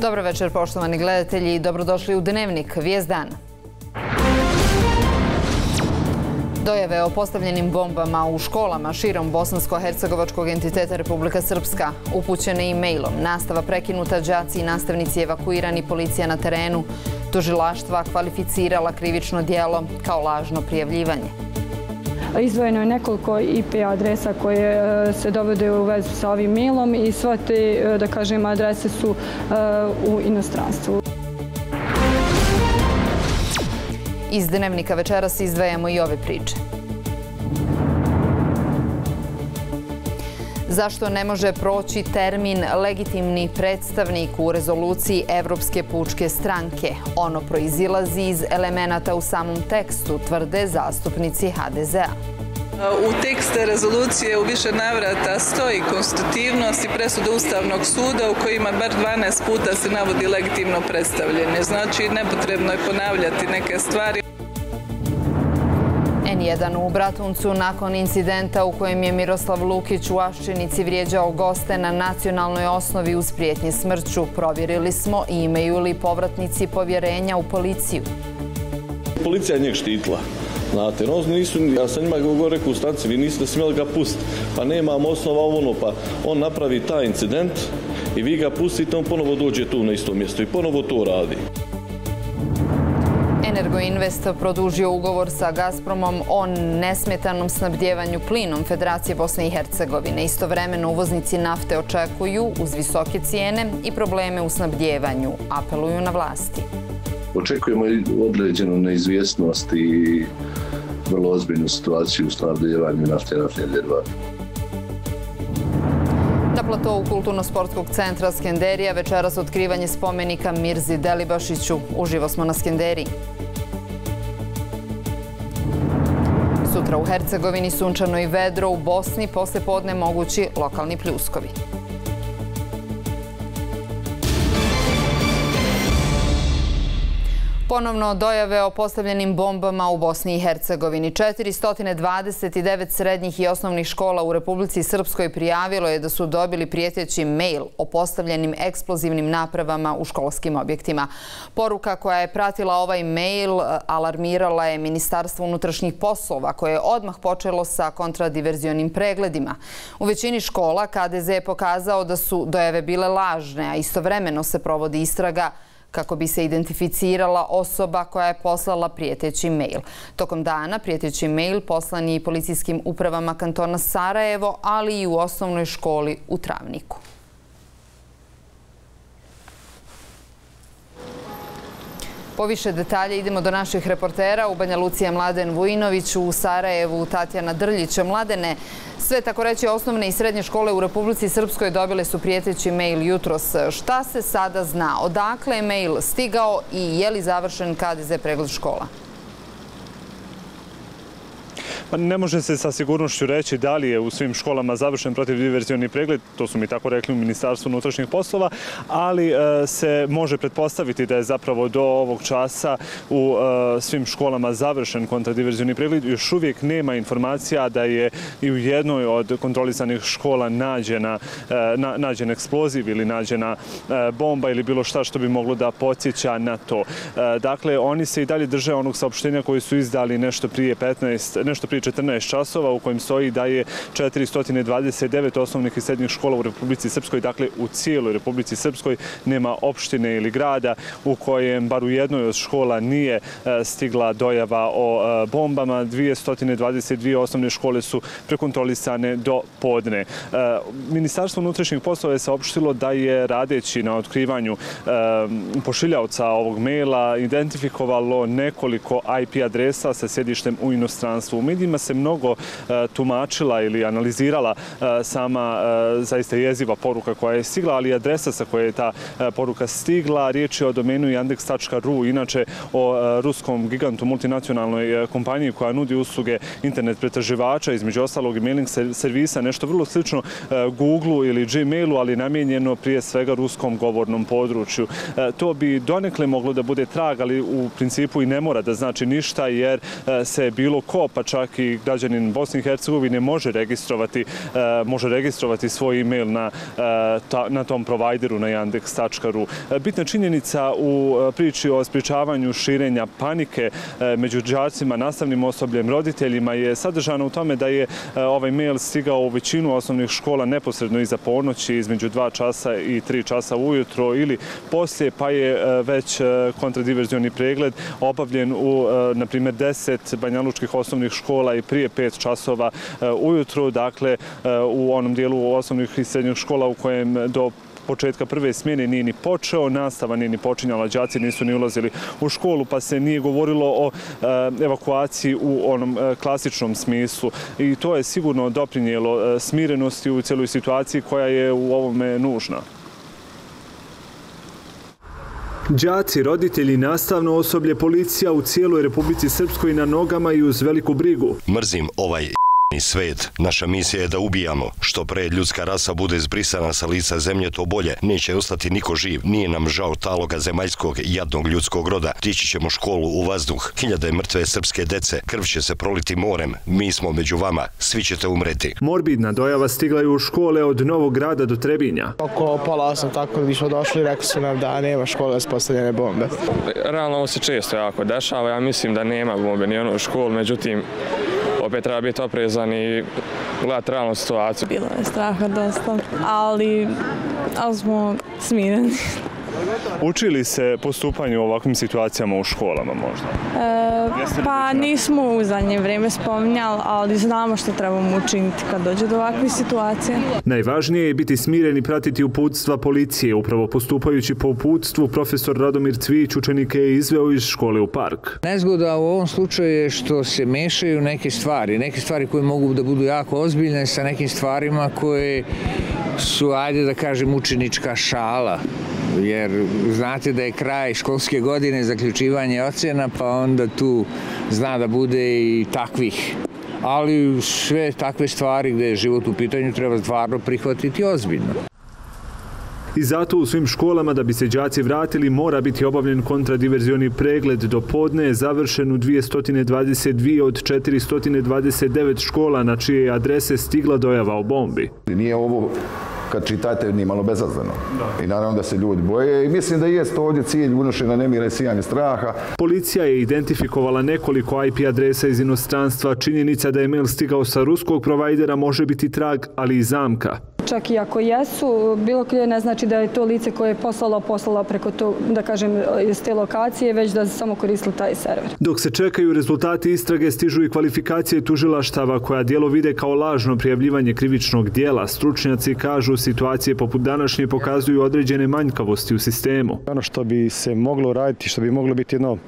Dobro večer, poštovani gledatelji i dobrodošli u Dnevnik, vijest dana. Dojave o postavljenim bombama u školama širom Bosansko-Hercegovačkog entiteta Republika Srpska, upućene e-mailom, nastava prekinuta, džaci i nastavnici evakuirani, policija na terenu, tužilaštva kvalificirala krivično dijelo kao lažno prijavljivanje. Izvojeno je nekoliko IP adresa koje e, se dovode u vezu sa ovim mailom i sva te, e, da kažem, adrese su e, u inostranstvu. Iz dnevnika večeras izdvajamo i ove priče. Zašto ne može proći termin legitimni predstavnik u rezoluciji Evropske pučke stranke? Ono proizilazi iz elemenata u samom tekstu, tvrde zastupnici HDZ-a. U tekste rezolucije u više navrata stoji konstitutivnost i presuda Ustavnog suda u kojima bar 12 puta se navodi legitimno predstavljanje. Znači, nepotrebno je ponavljati neke stvari. N1 u Bratuncu nakon incidenta u kojem je Miroslav Lukić u Aščinici vrijeđao goste na nacionalnoj osnovi uz prijetnje smrću. Provjerili smo i imaju li povratnici povjerenja u policiju. Policija je njeg štitila. Znate, no, nisu, ja sam njima govorio rekao u stanci, vi niste smjeli ga pustiti. Pa nemam osnova ono, pa on napravi taj incident i vi ga pustite, on ponovo dođe tu na isto mjesto i ponovo to radi. Energoinvest produžio ugovor sa Gazpromom o nesmetanom snabdjevanju plinom Federacije Bosne i Hercegovine. Istovremeno uvoznici nafte očekuju uz visoke cijene i probleme u snabdjevanju. Apeluju na vlasti. Očekujemo određenu neizvjesnost i vrlo ozbiljnu situaciju u snabdjevanju nafte i naftne derivate. Na platovu Kulturno-sportskog centra Skenderija večeras otkrivanje spomenika Mirzi Delibašiću. Uživo smo na Skenderiji. Sutra u Hercegovini sunčano i vedro, u Bosni posle podne mogući lokalni pljuskovi. Ponovno dojave o postavljenim bombama u Bosni i Hercegovini. 429 srednjih i osnovnih škola u Republici Srpskoj prijavilo je da su dobili prijeteći mail o postavljenim eksplozivnim napravama u školskim objektima. Poruka koja je pratila ovaj mail e, alarmirala je Ministarstvo unutrašnjih poslova koje je odmah počelo sa kontradiverzionim pregledima. U većini škola KDZ je pokazao da su dojave bile lažne, a istovremeno se provodi istraga kako bi se identificirala osoba koja je poslala prijeteći mail. Tokom dana prijeteći mail poslan je i policijskim upravama kantona Sarajevo, ali i u osnovnoj školi u Travniku. Po više detalje idemo do naših reportera u Banja Lucija Mladen Vujinović, u Sarajevu Tatjana Drljić. Mladene, sve tako reći osnovne i srednje škole u Republici Srpskoj dobile su prijeteći mail jutros. Šta se sada zna? Odakle je mail stigao i je li završen KDZ pregled škola? Pa ne može se sa sigurnošću reći da li je u svim školama završen protivdiverzioni pregled, to su mi tako rekli u Ministarstvu unutrašnjih poslova, ali e, se može pretpostaviti da je zapravo do ovog časa u e, svim školama završen kontradiverzioni pregled. Još uvijek nema informacija da je i u jednoj od kontrolisanih škola nađena, e, nađen eksploziv ili nađena e, bomba ili bilo šta što bi moglo da podsjeća na to. E, dakle, oni se i dalje drže onog saopštenja koji su izdali nešto prije 15, nešto prije 14 časova u kojem stoji da je 429 osnovnih i srednjih škola u Republici Srpskoj, dakle u cijeloj Republici Srpskoj nema opštine ili grada u kojem bar u jednoj od škola nije e, stigla dojava o e, bombama. 222 osnovne škole su prekontrolisane do podne. E, Ministarstvo unutrašnjih poslova je saopštilo da je radeći na otkrivanju pošiljavca ovog maila identifikovalo nekoliko IP adresa sa sjedištem u inostranstvu. U medijima medijima se mnogo e, tumačila ili analizirala e, sama e, zaista jeziva poruka koja je stigla, ali adresa sa koje je ta poruka stigla, riječ je o domenu yandex.ru, inače o ruskom gigantu multinacionalnoj kompaniji koja nudi usluge internet pretraživača, između ostalog i mailing servisa, nešto vrlo slično Google ili Gmailu, ali namjenjeno prije svega ruskom govornom području. To bi donekle moglo da bude trag, ali u principu i ne mora da znači ništa, jer se bilo ko, pa čak svaki građanin Bosne i Hercegovine može registrovati, e, može registrovati svoj e-mail na, e, na tom provajderu na yandex.ru. E, bitna činjenica u priči o spričavanju širenja panike među džacima, nastavnim osobljem, roditeljima je sadržana u tome da je ovaj mail stigao u većinu osnovnih škola neposredno iza ponoći, između 2 časa i 3 časa ujutro ili poslije, pa je već kontradiverzioni pregled obavljen u, na primjer, deset banjalučkih osnovnih škola i prije 5 časova eh, ujutru, dakle, eh, u onom dijelu osnovnih i srednjih škola u kojem do početka prve smjene nije ni počeo, nastava nije ni počinjala, džaci nisu ni ulazili u školu, pa se nije govorilo o e, evakuaciji u onom e, klasičnom smislu. I to je sigurno doprinjelo e, smirenosti u cijeloj situaciji koja je u ovome nužna. Đaci, roditelji, nastavno osoblje, policija u cijeloj Republici Srpskoj na nogama i uz veliku brigu. Mrzim ovaj svet. Naša misija je da ubijamo. Što pre ljudska rasa bude zbrisana sa lica zemlje, to bolje. Neće ostati niko živ. Nije nam žao taloga zemaljskog jadnog ljudskog roda. Tići ćemo školu u vazduh. Hiljade mrtve srpske dece. Krv će se proliti morem. Mi smo među vama. Svi ćete umreti. Morbidna dojava stigla je u škole od Novog grada do Trebinja. Oko pola osam tako da smo došli, rekli su nam da nema škole s postavljene bombe. Realno ovo se često jako dešava. Ja mislim da nema bombe ni ono u školu, međutim, opet treba biti oprezan i gledati realnu situaciju. Bilo je straha dosta, ali, ali smo smireni. Učili se postupanje u ovakvim situacijama u školama možda? E, pa nismo u zadnje vrijeme spominjali, ali znamo što trebamo učiniti kad dođe do ovakvih situacija. Najvažnije je biti smiren i pratiti uputstva policije. Upravo postupajući po uputstvu, profesor Radomir Cvić učenike je izveo iz škole u park. Nezgoda u ovom slučaju je što se mešaju neke stvari. Neke stvari koje mogu da budu jako ozbiljne sa nekim stvarima koje su, ajde da kažem, učenička šala jer znate da je kraj školske godine zaključivanje ocjena, pa onda tu zna da bude i takvih. Ali sve takve stvari gde je život u pitanju treba stvarno prihvatiti ozbiljno. I zato u svim školama da bi se džaci vratili mora biti obavljen kontradiverzioni pregled do podne završen u 222 od 429 škola na čije adrese stigla dojava o bombi. Nije ovo kad čitate ni malo bezazleno. I naravno da se ljudi boje i mislim da je to ovdje cilj unošena nemira i sijanje straha. Policija je identifikovala nekoliko IP adresa iz inostranstva. Činjenica da je mail stigao sa ruskog provajdera može biti trag, ali i zamka čak i ako jesu, bilo gdje ne znači da je to lice koje je poslalo, poslalo preko to, da kažem, iz te lokacije, već da samo koristilo taj server. Dok se čekaju rezultati istrage, stižu i kvalifikacije tužilaštava koja dijelo vide kao lažno prijavljivanje krivičnog dijela. Stručnjaci kažu situacije poput današnje pokazuju određene manjkavosti u sistemu. Ono što bi se moglo raditi, što bi moglo biti jedno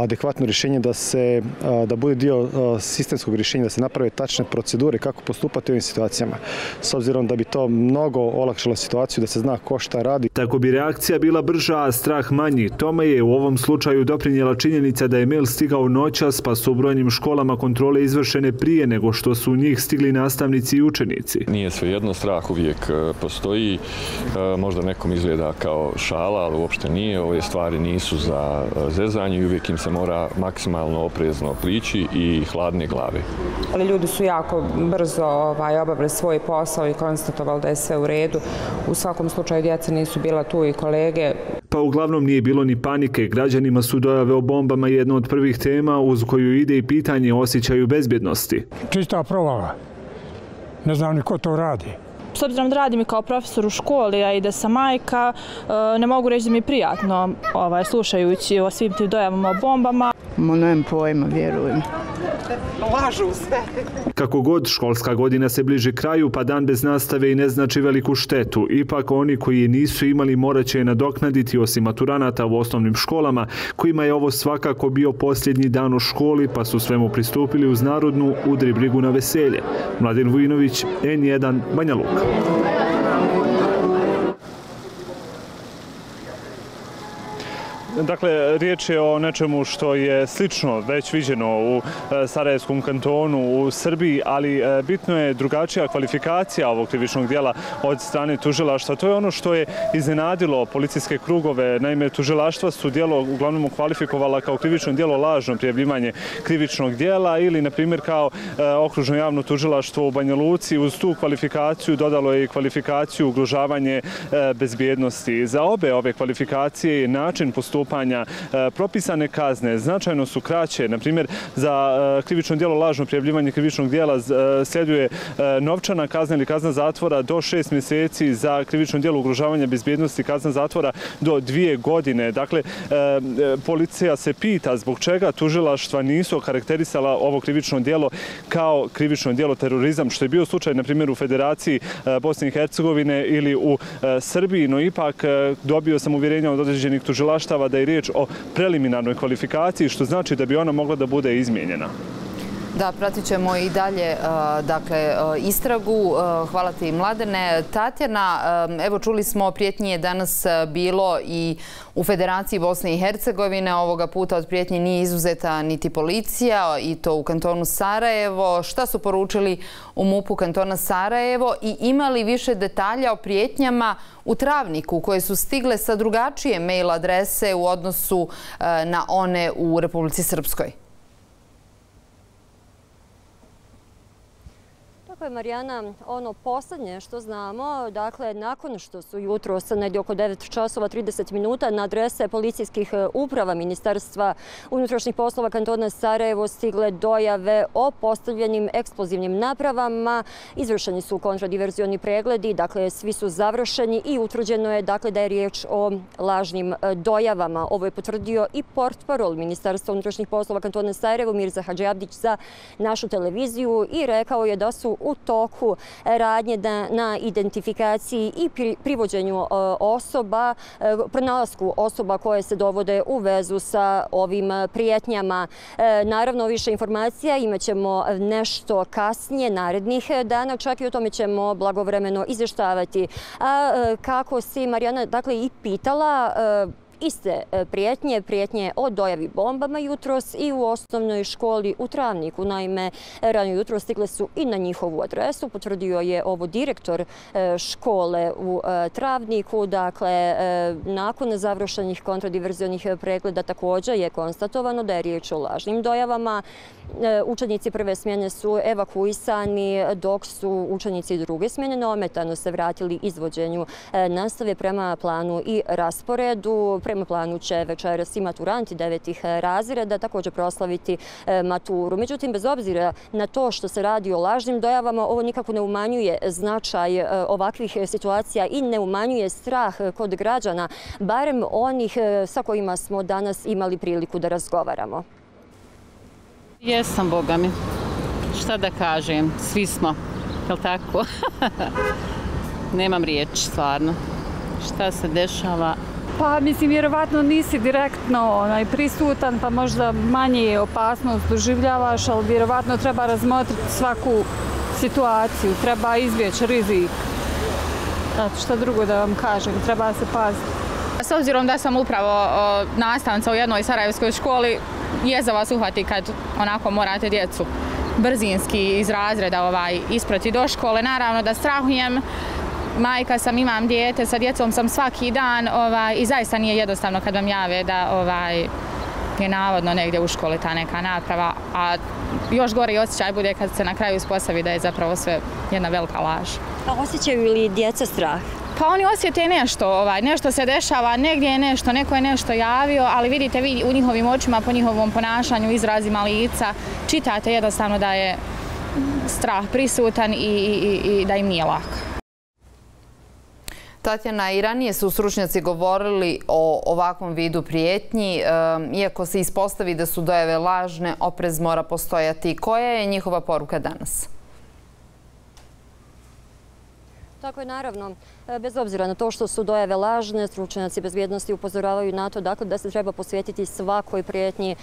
adekvatno rješenje da se da bude dio sistemskog rješenja da se naprave tačne procedure kako postupati u ovim situacijama s obzirom da bi to mnogo olakšalo situaciju da se zna ko šta radi. Tako bi reakcija bila brža, a strah manji. Tome je u ovom slučaju doprinjela činjenica da je mail stigao noćas pa su u brojnim školama kontrole izvršene prije nego što su u njih stigli nastavnici i učenici. Nije sve jedno, strah uvijek e, postoji. E, možda nekom izgleda kao šala, ali uopšte nije. Ove stvari nisu za e, zezanje i uvijek im se mora maksimalno oprezno prići i hladne glave. Ali ljudi su jako brzo ovaj, obavili svoj posao i konstatovali da je sve u redu. U svakom slučaju djeca nisu bila tu i kolege. Pa uglavnom nije bilo ni panike. Građanima su dojave o bombama jedna od prvih tema uz koju ide i pitanje osjećaju bezbjednosti. Čista provala. Ne znam ni ko to radi. S obzirom da radim i kao profesor u školi, a i da sam majka, e, ne mogu reći da mi je prijatno ovaj, slušajući o svim tim dojavama o bombama. Ma nemam pojma, vjerujem. Lažu sve. Kako god školska godina se bliže kraju, pa dan bez nastave i ne znači veliku štetu. Ipak oni koji je nisu imali morat će nadoknaditi osim maturanata u osnovnim školama, kojima je ovo svakako bio posljednji dan u školi, pa su svemu pristupili uz narodnu udri brigu na veselje. Mladen Vujinović, N1, Banja Luka. Dakle, riječ je o nečemu što je slično već viđeno u e, Sarajevskom kantonu u Srbiji, ali e, bitno je drugačija kvalifikacija ovog krivičnog dijela od strane tužilaštva. To je ono što je iznenadilo policijske krugove. Naime, tužilaštva su dijelo uglavnom kvalifikovala kao krivično dijelo lažno prijavljivanje krivičnog dijela ili, na primjer, kao e, okružno javno tužilaštvo u Banja Luci. Uz tu kvalifikaciju dodalo je i kvalifikaciju ugrožavanje bezbjednosti. Za obe ove kvalifikacije je način postupanja E, propisane kazne značajno su kraće. Na primjer, za e, krivično dijelo lažno prijavljivanje krivičnog dijela e, sljeduje novčana kazna ili kazna zatvora do šest mjeseci za krivično dijelo ugrožavanja bezbjednosti kazna zatvora do dvije godine. Dakle, policija se pita zbog čega tužilaštva nisu karakterisala ovo krivično dijelo kao krivično dijelo terorizam, što je bio slučaj, na primjer, u Federaciji Bosne i Hercegovine ili u Srbiji, no ipak dobio sam uvjerenja od određenih tužilaštava da je riječ o preliminarnoj kvalifikaciji, što znači da bi ona mogla da bude izmijenjena. Da, pratit ćemo i dalje e, dakle, e, istragu. E, hvala ti, Mladene. Tatjana, evo čuli smo prijetnje danas bilo i u Federaciji Bosne i Hercegovine. Ovoga puta od prijetnje nije izuzeta niti policija i to u kantonu Sarajevo. Šta su poručili u MUP-u kantona Sarajevo i imali više detalja o prijetnjama u Travniku koje su stigle sa drugačije mail adrese u odnosu na one u Republici Srpskoj? Tako je, Marijana, ono poslednje što znamo, dakle, nakon što su jutro sa negdje oko 9 časova 30 minuta na adrese policijskih e, uprava Ministarstva unutrašnjih poslova kantona Sarajevo stigle dojave o postavljenim eksplozivnim napravama. Izvršeni su kontradiverzioni pregledi, dakle, svi su završeni i utvrđeno je dakle, da je riječ o lažnim e, dojavama. Ovo je potvrdio i portparol Ministarstva unutrašnjih poslova kantona Sarajevo, Mirza Hadžabdić, za našu televiziju i rekao je da su u toku radnje na identifikaciji i privođenju e, osoba, e, pronalasku osoba koje se dovode u vezu sa ovim prijetnjama. E, naravno, više informacija imat ćemo nešto kasnije, narednih dana, čak i o tome ćemo blagovremeno izvještavati. A kako si Marijana dakle, i pitala, iste e, prijetnje, prijetnje o dojavi bombama jutros i u osnovnoj školi u Travniku. Naime, rano jutro stigle su i na njihovu adresu. Potvrdio je ovo direktor e, škole u e, Travniku. Dakle, nakon završenih kontradiverzionih pregleda također je konstatovano da je riječ o lažnim dojavama. Učenici prve smjene su evakuisani, dok su učenici druge smjene neometano se vratili izvođenju nastave prema planu i rasporedu. Prema planu će večeras i maturanti devetih eh, razreda također proslaviti eh, maturu. Međutim, bez obzira na to što se radi o lažnim dojavama, ovo nikako ne umanjuje značaj eh, ovakvih situacija i ne umanjuje strah kod građana, barem onih sa kojima smo danas imali priliku da razgovaramo. Jesam, Boga mi. Šta da kažem, svi smo, je tako? Nemam riječ, stvarno. Šta se dešava? Pa, mislim, vjerovatno nisi direktno onaj, prisutan, pa možda manje opasnost doživljavaš, ali vjerovatno treba razmotriti svaku situaciju, treba izbjeći rizik. Znači, šta drugo da vam kažem, treba se paziti. S obzirom da sam upravo nastavnica u jednoj sarajevskoj školi, je za vas uhvati kad onako morate djecu brzinski iz razreda ovaj, isprati do škole. Naravno da strahujem, majka sam, imam dijete, sa djecom sam svaki dan ovaj, i zaista nije jednostavno kad vam jave da ovaj, je navodno negdje u školi ta neka naprava, a još gore i osjećaj bude kad se na kraju uspostavi da je zapravo sve jedna velika laž. A osjećaju li djeca strah? Pa oni osjete nešto, ovaj, nešto se dešava, negdje je nešto, neko je nešto javio, ali vidite vi u njihovim očima, po njihovom ponašanju, izrazima lica, čitate jednostavno da je strah prisutan i, i, i da im nije lako. Tatjana, i ranije su stručnjaci govorili o ovakvom vidu prijetnji. Iako se ispostavi da su dojave lažne, oprez mora postojati. Koja je njihova poruka danas? Tako je, naravno. E, bez obzira na to što su dojave lažne, stručnjaci bezbjednosti upozoravaju na to dakle, da se treba posvetiti svakoj prijetnji e,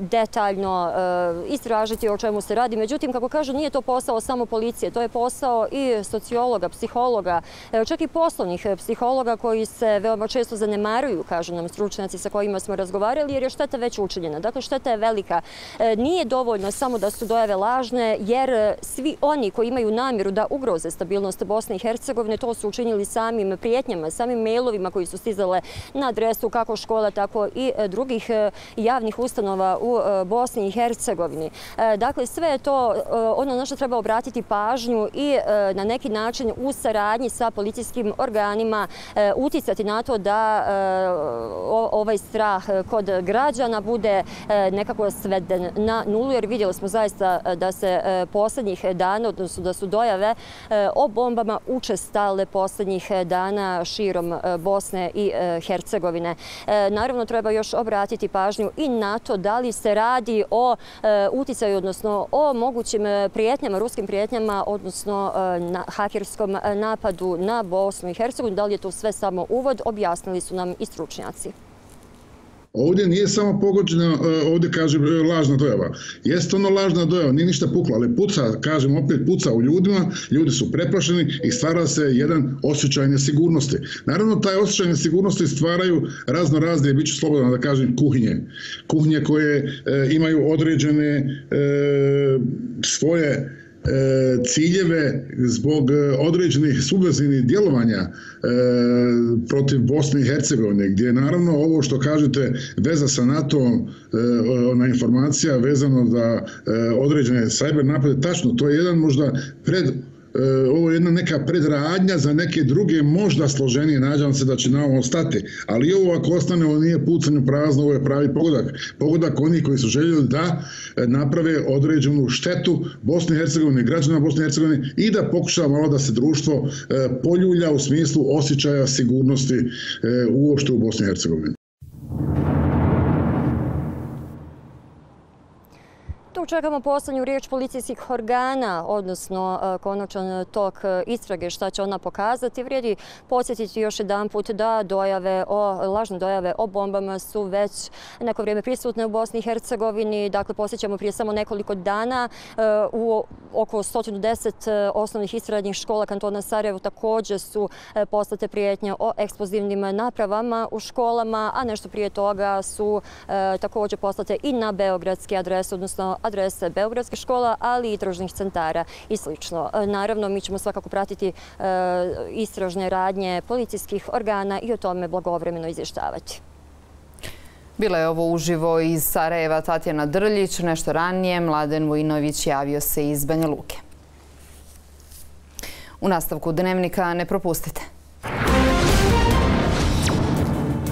detaljno e, istražiti o čemu se radi. Međutim, kako kažu, nije to posao samo policije, to je posao i sociologa, psihologa, e, čak i poslovnih e, psihologa koji se veoma često zanemaruju, kažu nam stručnjaci sa kojima smo razgovarali, jer je šteta već učinjena. Dakle, šteta je velika. Nije dovoljno samo da su dojave lažne, jer svi oni koji imaju namjeru da ugroze stabilnost Bosne i Hercegovine, to su učinili samim prijetnjama, samim mailovima koji su stizale na adresu kako škola, tako i e, drugih e, javnih ustanova u e, Bosni i Hercegovini. Dakle, sve je to ono na što treba obratiti pažnju i na neki način u saradnji sa policijskim organima uticati na to da ovaj strah kod građana bude nekako sveden na nulu, jer vidjeli smo zaista da se posljednjih dana, odnosno da su dojave o bombama učestale posljednjih eh, dana širom eh, Bosne i eh, Hercegovine. Naravno, treba još obratiti pažnju i na to da li se radi o uticaju, odnosno o mogućim prijetnjama, ruskim prijetnjama, odnosno hakerskom napadu na Bosnu i Hercegovinu. Da li je to sve samo uvod, objasnili su nam i stručnjaci. Ovdje nije samo pogođena, e, ovdje kažem, e, lažna dojava. Jeste ono lažna dojava, nije ništa puklo, ali puca, kažem, opet puca u ljudima, ljudi su preplašeni i stvara se jedan osjećaj nesigurnosti. Naravno, taj osjećaj nesigurnosti stvaraju razno razne, bit ću slobodan da kažem, kuhinje. Kuhinje koje e, imaju određene e, svoje E, E, ciljeve zbog e, određenih subvezivnih djelovanja e, protiv Bosne i Hercegovine, gdje je naravno ovo što kažete veza sa NATO na informacija vezano za određene cyber napade, tačno, to je jedan možda pred E, ovo je jedna neka predradnja za neke druge možda složenije, nađam se da će na ovom stati, ali ovo ako ostane, ovo nije pucanju prazno, ovo je pravi pogodak. Pogodak onih koji su željeli da e, naprave određenu štetu Bosne i Hercegovine, građana Bosne i Hercegovine i da pokuša malo da se društvo e, poljulja u smislu osjećaja sigurnosti uopšte u Bosni i Hercegovini. Čekamo poslednju riječ policijskih organa, odnosno e, konačan tok e, istrage, šta će ona pokazati. Vrijedi podsjetiti još jedan put da dojave o, lažne dojave o bombama su već neko vrijeme prisutne u Bosni i Hercegovini. Dakle, posjećamo prije samo nekoliko dana e, u oko 110 osnovnih istradnjih škola kantona Sarajevo također su poslate prijetnje o eksplozivnim napravama u školama, a nešto prije toga su također poslate i na beogradski adres, odnosno adrese Beogradske škola, ali i tržnih centara i sl. E, naravno, mi ćemo svakako pratiti e, istražne radnje policijskih organa i o tome blagovremeno izvještavati. Bila je ovo uživo iz Sarajeva Tatjana Drljić. Nešto ranije, Mladen Vojinović javio se iz Banja Luke. U nastavku dnevnika ne propustite.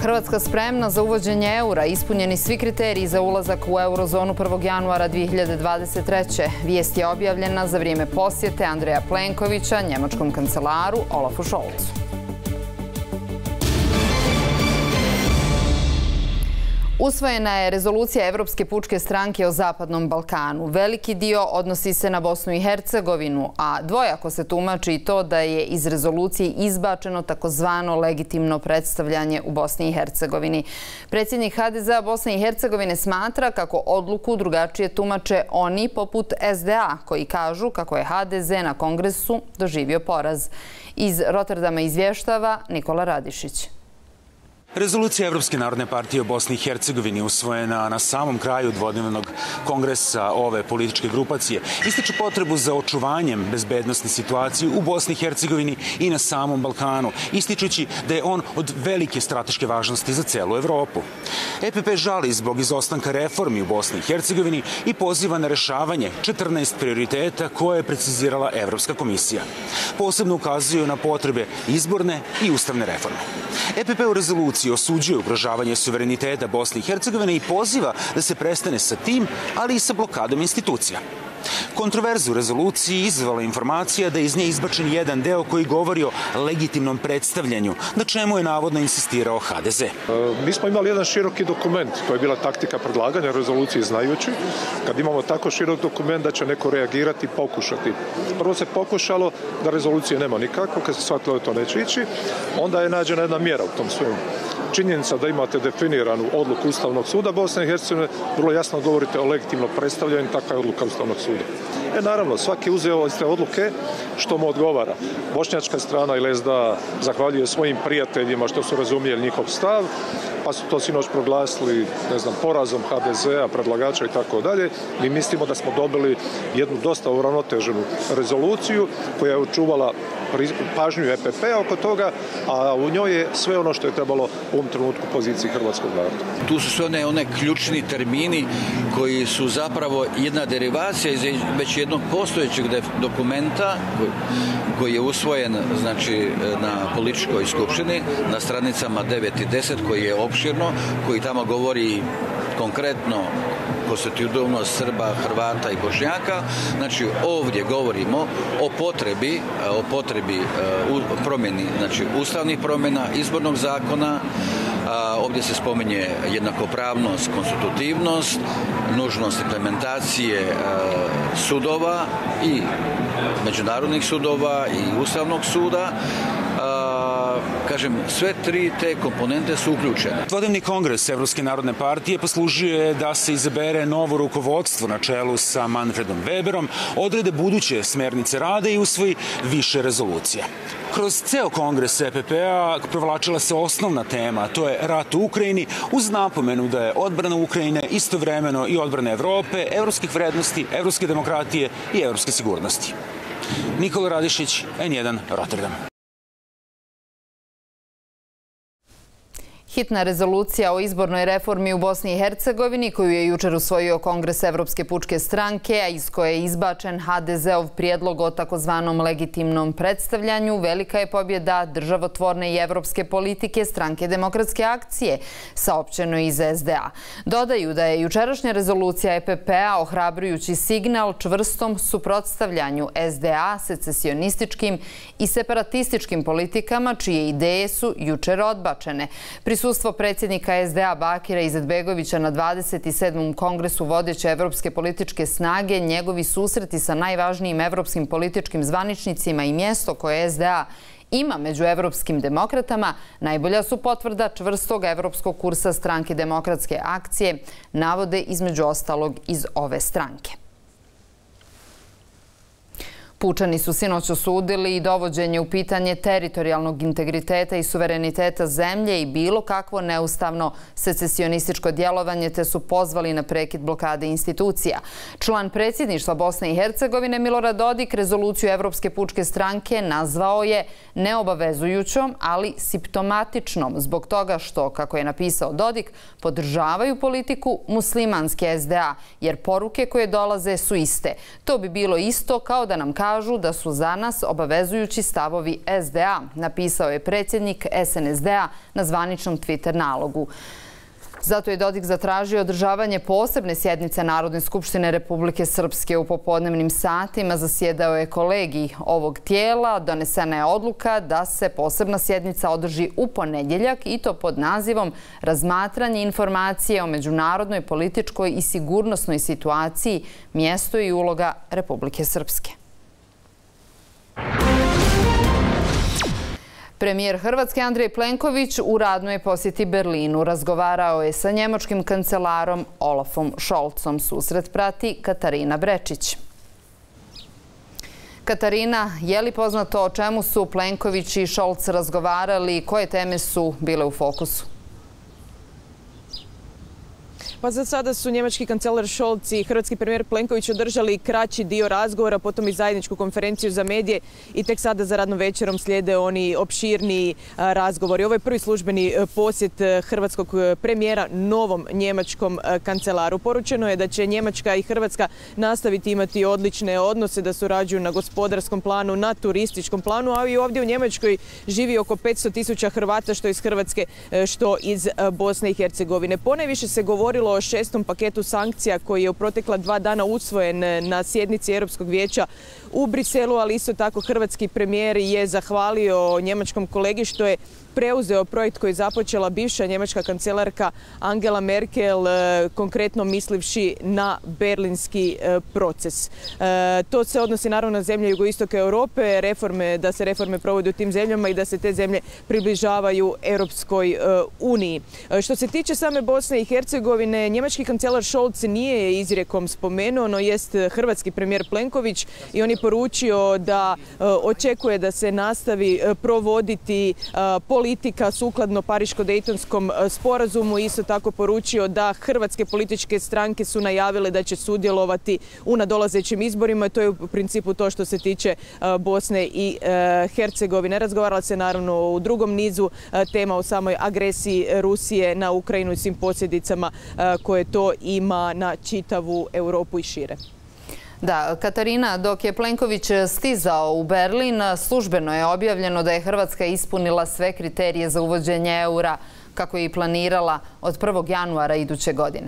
Hrvatska spremna za uvođenje eura, ispunjeni svi kriteriji za ulazak u eurozonu 1. januara 2023. Vijest je objavljena za vrijeme posjete Andreja Plenkovića, njemačkom kancelaru Olafu Šolcu. Usvojena je rezolucija Evropske pučke stranke o Zapadnom Balkanu. Veliki dio odnosi se na Bosnu i Hercegovinu, a dvojako se tumači i to da je iz rezolucije izbačeno takozvano legitimno predstavljanje u Bosni i Hercegovini. Predsjednik HDZ-a Bosne i Hercegovine smatra kako odluku drugačije tumače oni poput SDA, koji kažu kako je HDZ na kongresu doživio poraz. Iz Rotterdama izvještava Nikola Radišić. Rezolucija Evropske narodne partije u Bosni i Hercegovini usvojena na samom kraju dvodnevnog kongresa ove političke grupacije ističe potrebu za očuvanjem bezbednostne situacije u Bosni i Hercegovini i na samom Balkanu, ističući da je on od velike strateške važnosti za celu Evropu. EPP žali zbog izostanka reformi u Bosni i Hercegovini i poziva na rešavanje 14 prioriteta koje je precizirala Evropska komisija. Posebno ukazuju na potrebe izborne i ustavne reforme. EPP u rezoluciji rezoluciji osuđuje ugrožavanje suvereniteta Bosne i Hercegovine i poziva da se prestane sa tim, ali i sa blokadom institucija. Kontroverzu rezoluciji izvala informacija da je iz nje izbačen jedan deo koji govori o legitimnom predstavljanju, na čemu je navodno insistirao HDZ. E, mi smo imali jedan široki dokument, to je bila taktika predlaganja rezolucije znajući. Kad imamo tako širok dokument da će neko reagirati i pokušati. Prvo se pokušalo da rezolucije nema nikako, kad se shvatilo da to neće ići, onda je nađena jedna mjera u tom svemu činjenica da imate definiranu odluku Ustavnog suda Bosne i Hercegovine, vrlo jasno govorite o legitimno predstavljanju, takva je odluka Ustavnog suda. E naravno, svaki uzeo iz te odluke što mu odgovara. Bošnjačka strana i Lezda zahvaljuje svojim prijateljima što su razumijeli njihov stav, pa su to sinoć proglasili, ne znam, porazom HDZ-a, predlagača i tako dalje. Mi mislimo da smo dobili jednu dosta uravnoteženu rezoluciju koja je očuvala pažnju EPP oko toga, a u njoj je sve ono što je trebalo u ovom trenutku poziciji Hrvatskog naroda. Tu su sve one, one ključni termini koji su zapravo jedna derivacija iz već jednog postojećeg dokumenta koji je usvojen znači, na političkoj skupštini na stranicama 9 i 10 koji je opširno, koji tamo govori konkretno konstitutivnost Srba, Hrvata i Bošnjaka. Znači ovdje govorimo o potrebi, e, o potrebi e, promjeni, znači ustavnih promjena, izbornog zakona, ovdje se spominje jednakopravnost, konstitutivnost, nužnost implementacije e, sudova i međunarodnih sudova i ustavnog suda kažem, sve tri te komponente su uključene. Vodevni kongres Evropske narodne partije poslužio je da se izabere novo rukovodstvo na čelu sa Manfredom Weberom, odrede buduće smernice rade i usvoji više rezolucija. Kroz ceo kongres EPP-a provlačila se osnovna tema, to je rat u Ukrajini, uz napomenu da je odbrana Ukrajine istovremeno i odbrana Evrope, evropskih vrednosti, evropske demokratije i evropske sigurnosti. Nikola Radišić, N1, Rotterdam. Hitna rezolucija o izbornoj reformi u Bosni i Hercegovini, koju je jučer usvojio Kongres Evropske pučke stranke, a iz koje je izbačen HDZ-ov prijedlog o takozvanom legitimnom predstavljanju, velika je pobjeda državotvorne i evropske politike stranke demokratske akcije, saopćeno iz SDA. Dodaju da je jučerašnja rezolucija EPP-a ohrabrujući signal čvrstom suprotstavljanju SDA secesionističkim i separatističkim politikama, čije ideje su jučer odbačene. Prisutno Prisustvo predsjednika SDA Bakira Izetbegovića na 27. kongresu vodeće evropske političke snage, njegovi susreti sa najvažnijim evropskim političkim zvaničnicima i mjesto koje SDA ima među evropskim demokratama, najbolja su potvrda čvrstog evropskog kursa stranke demokratske akcije, navode između ostalog iz ove stranke. Pučani su sinoć osudili i dovođenje u pitanje teritorijalnog integriteta i suvereniteta zemlje i bilo kakvo neustavno secesionističko djelovanje te su pozvali na prekid blokade institucija. Član predsjedništva Bosne i Hercegovine Milorad Dodik rezoluciju Evropske pučke stranke nazvao je neobavezujućom, ali simptomatičnom zbog toga što, kako je napisao Dodik, podržavaju politiku muslimanske SDA, jer poruke koje dolaze su iste. To bi bilo isto kao da nam kaže kažu da su za nas obavezujući stavovi SDA, napisao je predsjednik SNSD-a na zvaničnom Twitter nalogu. Zato je Dodik zatražio održavanje posebne sjednice Narodne skupštine Republike Srpske u popodnevnim satima. Zasjedao je kolegi ovog tijela. Donesena je odluka da se posebna sjednica održi u ponedjeljak i to pod nazivom Razmatranje informacije o međunarodnoj, političkoj i sigurnosnoj situaciji, mjesto i uloga Republike Srpske. Premijer Hrvatske Andrej Plenković u radnoj posjeti Berlinu razgovarao je sa njemačkim kancelarom Olafom Šolcom. Susret prati Katarina Brečić. Katarina, je li poznato o čemu su Plenković i Šolc razgovarali i koje teme su bile u fokusu? Pa za sada su njemački kancelar Scholz i hrvatski premijer Plenković održali kraći dio razgovora, potom i zajedničku konferenciju za medije i tek sada za radnom večerom slijede oni opširni e, razgovori. Ovo je prvi službeni e, posjet e, hrvatskog premijera novom njemačkom kancelaru. Poručeno je da će Njemačka i Hrvatska nastaviti imati odlične odnose, da surađuju na gospodarskom planu, na turističkom planu, a i ovdje u Njemačkoj živi oko 500 tisuća Hrvata što iz Hrvatske, što iz Bosne i Hercegovine. Ponajviše se govorilo govorilo o šestom paketu sankcija koji je u protekla dva dana usvojen eh, na sjednici Europskog vijeća u Briselu, ali isto tako hrvatski premijer je zahvalio njemačkom kolegi što je preuzeo projekt koji je započela bivša njemačka kancelarka Angela Merkel, e, konkretno mislivši na berlinski e, proces. E, to se odnosi naravno na zemlje jugoistoka Europe, reforme, da se reforme provode u tim zemljama i da se te zemlje približavaju Europskoj uniji. Što se tiče same Bosne i Hercegovine, njemački kancelar Scholz nije izrekom spomenuo, no jest hrvatski premijer Plenković i on je poručio da eh, očekuje da se nastavi eh, provoditi eh, politika sukladno Pariško-Dejtonskom sporazumu isto tako poručio da hrvatske političke stranke su najavile da će sudjelovati u nadolazećim izborima. To je u principu to što se tiče Bosne i Hercegovine. Razgovarala se naravno u drugom nizu tema o samoj agresiji Rusije na Ukrajinu i svim posljedicama koje to ima na čitavu Europu i šire. Da, Katarina, dok je Plenković stizao u Berlin, službeno je objavljeno da je Hrvatska ispunila sve kriterije za uvođenje eura kako je i planirala od 1. januara iduće godine.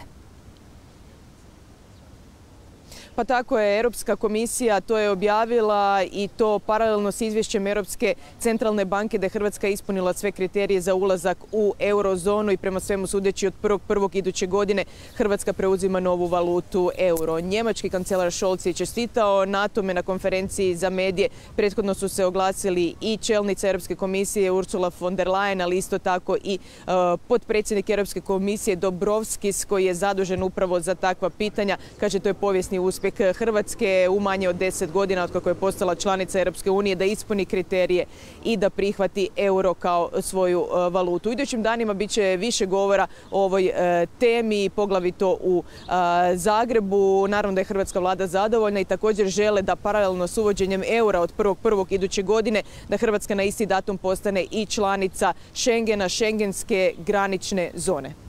Pa tako je Europska komisija to je objavila i to paralelno s izvješćem Europske centralne banke da je Hrvatska ispunila sve kriterije za ulazak u eurozonu i prema svemu sudeći od prvog prvog iduće godine Hrvatska preuzima novu valutu euro. Njemački kancelar Scholz je čestitao na tome na konferenciji za medije. Prethodno su se oglasili i čelnica Europske komisije Ursula von der Leyen, ali isto tako i e, uh, podpredsjednik Europske komisije Dobrovskis koji je zadužen upravo za takva pitanja. Kaže, to je povijesni uspjeh uspjeh Hrvatske u manje od deset godina od kako je postala članica Europske unije da ispuni kriterije i da prihvati euro kao svoju e, valutu. U idućim danima bit će više govora o ovoj e, temi, poglavito u e, Zagrebu. Naravno da je Hrvatska vlada zadovoljna i također žele da paralelno s uvođenjem eura od 1.1. iduće godine da Hrvatska na isti datum postane i članica Schengena, Schengenske granične zone.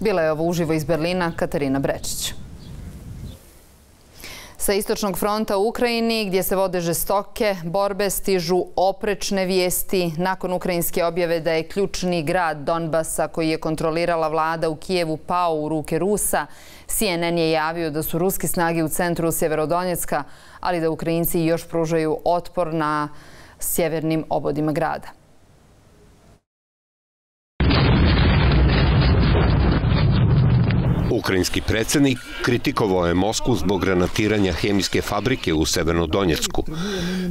Bila je ovo uživo iz Berlina, Katarina Brečić. Sa istočnog fronta u Ukrajini, gdje se vode žestoke, borbe stižu oprečne vijesti nakon ukrajinske objave da je ključni grad Donbasa koji je kontrolirala vlada u Kijevu pao u ruke Rusa. CNN je javio da su ruske snage u centru Sjeverodonjecka, ali da Ukrajinci još pružaju otpor na sjevernim obodima grada. Ukrajinski predsjednik kritikovao je Moskvu zbog granatiranja hemijske fabrike u Severnodonjecku.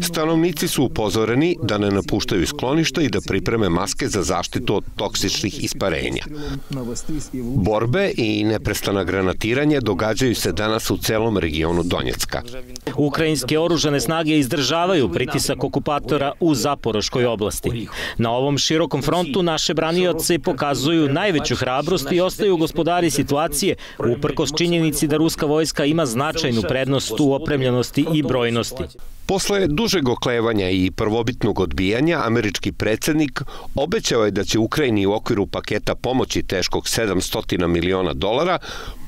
Stanovnici su upozoreni da ne napuštaju skloništa i da pripreme maske za zaštitu od toksičnih isparenja. Borbe i neprestana granatiranje događaju se danas u celom regionu Donjecka. Ukrajinske oružane snage izdržavaju pritisak okupatora u Zaporoškoj oblasti. Na ovom širokom frontu naše branioce pokazuju najveću hrabrost i ostaju gospodari situacije uprkos činjenici da ruska vojska ima značajnu prednost u opremljenosti i brojnosti. Posle dužeg oklevanja i prvobitnog odbijanja, američki predsjednik obećao je da će Ukrajini u okviru paketa pomoći teškog 700 miliona dolara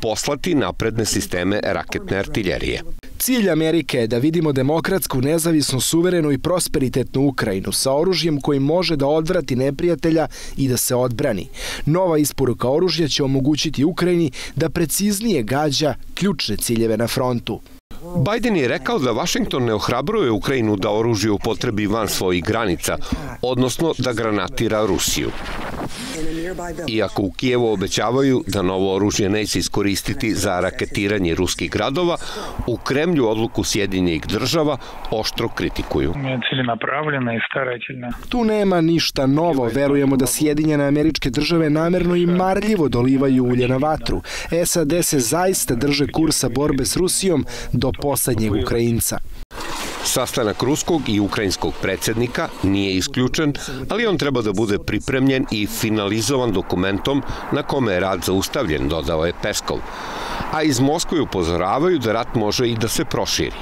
poslati napredne sisteme raketne artiljerije. Cilj Amerike je da vidimo demokratsku, nezavisnu, suverenu i prosperitetnu Ukrajinu sa oružjem koji može da odvrati neprijatelja i da se odbrani. Nova isporuka oružja će omogućiti Ukrajini da preciznije gađa ključne ciljeve na frontu. Biden je rekao da Washington ne ohrabruje Ukrajinu da oružje upotrebi van svojih granica, odnosno da granatira Rusiju. Iako u Kijevu obećavaju da novo oružje neće iskoristiti za raketiranje ruskih gradova, u Kremlju odluku Sjedinjenih država oštro kritikuju. Tu nema ništa novo. Verujemo da Sjedinjene američke države namerno i marljivo dolivaju ulje na vatru. SAD se zaista drže kursa borbe s Rusijom do poslednjeg Ukrajinca. Sastanak ruskog i ukrajinskog predsjednika nije isključen, ali on treba da bude pripremljen i finalizovan dokumentom na kome je rad zaustavljen, dodao je Peskov. A iz Moskve upozoravaju da rat može i da se proširi.